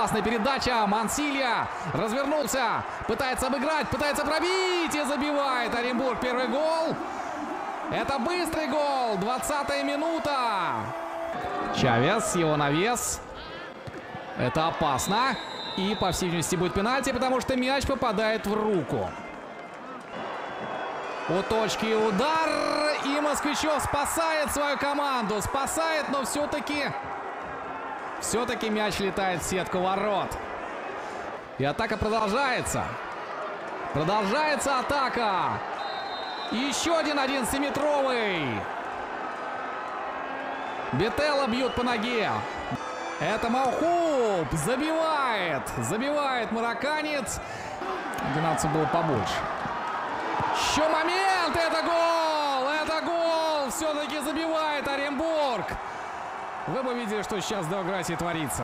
Классная передача. Мансилья развернулся. Пытается обыграть, пытается пробить и забивает Оренбург первый гол. Это быстрый гол. 20 минута. Чавес, его навес. Это опасно. И, по всей видимости, будет пенальти, потому что мяч попадает в руку. У точки удар. И Москвичев спасает свою команду. Спасает, но все-таки... Все-таки мяч летает в сетку ворот. И атака продолжается. Продолжается атака. Еще один 11-метровый. Бетела бьют по ноге. Это Маухуб забивает. Забивает марокканец. Динамцев было побольше. Еще момент. Это гол. Это гол. Все-таки забивает Оренбург. Вы бы видели, что сейчас в Белграде творится.